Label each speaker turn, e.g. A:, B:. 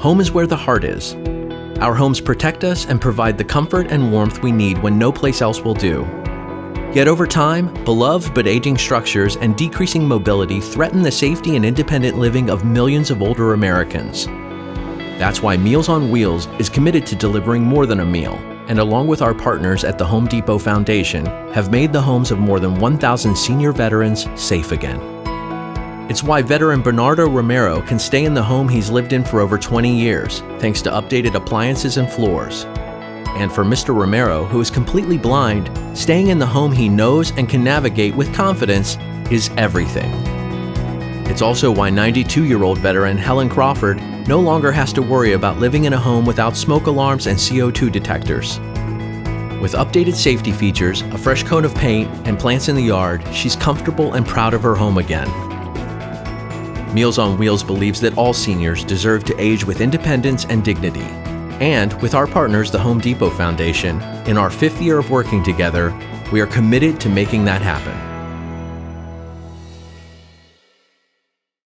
A: home is where the heart is. Our homes protect us and provide the comfort and warmth we need when no place else will do. Yet over time, beloved but aging structures and decreasing mobility threaten the safety and independent living of millions of older Americans. That's why Meals on Wheels is committed to delivering more than a meal, and along with our partners at the Home Depot Foundation, have made the homes of more than 1,000 senior veterans safe again. It's why veteran Bernardo Romero can stay in the home he's lived in for over 20 years, thanks to updated appliances and floors. And for Mr. Romero, who is completely blind, staying in the home he knows and can navigate with confidence is everything. It's also why 92 year old veteran Helen Crawford no longer has to worry about living in a home without smoke alarms and CO2 detectors. With updated safety features, a fresh coat of paint, and plants in the yard, she's comfortable and proud of her home again. Meals on Wheels believes that all seniors deserve to age with independence and dignity. And with our partners, the Home Depot Foundation, in our fifth year of working together, we are committed to making that happen.